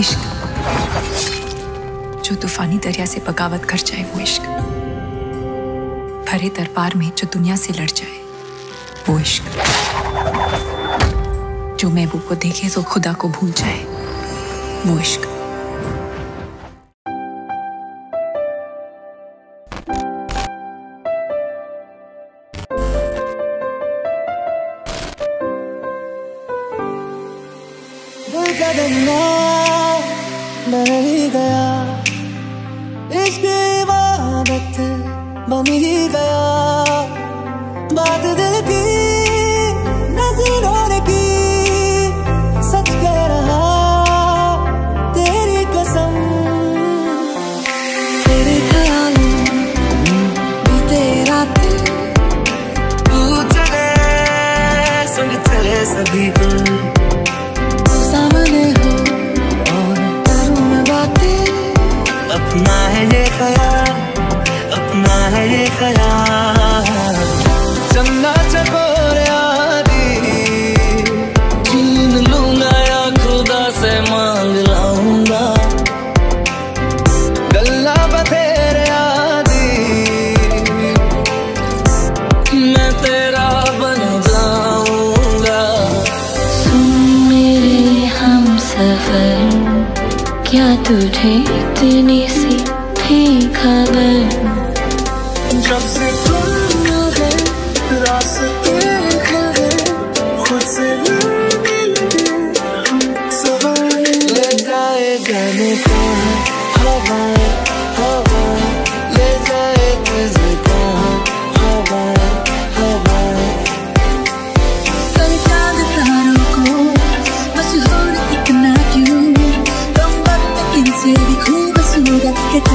इश्क। जो तूफानी दरिया से बगावत कर जाए वो इश्क। भरे दरबार में जो दुनिया से लड़ जाए, वो इश्क। जो महबूब को देखे तो खुदा को भूल जाए, वो इश्क। बन ही गया। इश्क इबादत बन ही गया। बात दिल की, नज़रों ने तेरी कसम। तेरे क्या तुझे इतनी सी थी खबर? जब से तुम है रास्ते ありこぼすだけと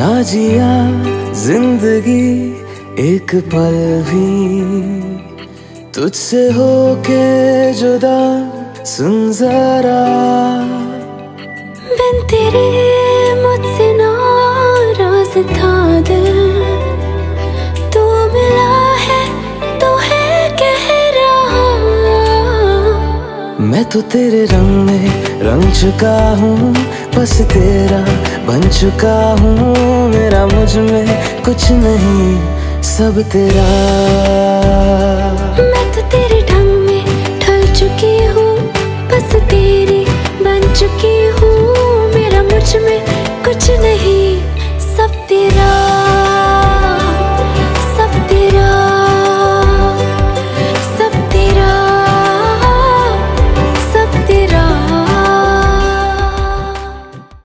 ना जिया ज़िंदगी एक पल भी। तुझसे होके जुदा सुन जरा। बिन तेरे मुझसे नाराज़ था दिल। तू मिला है तो है कह रहा। मैं तो तेरे रंग में रंग चुका हूँ बस तेरा बन चुका हूँ मेरा मुझमें कुछ नहीं सब तेरा।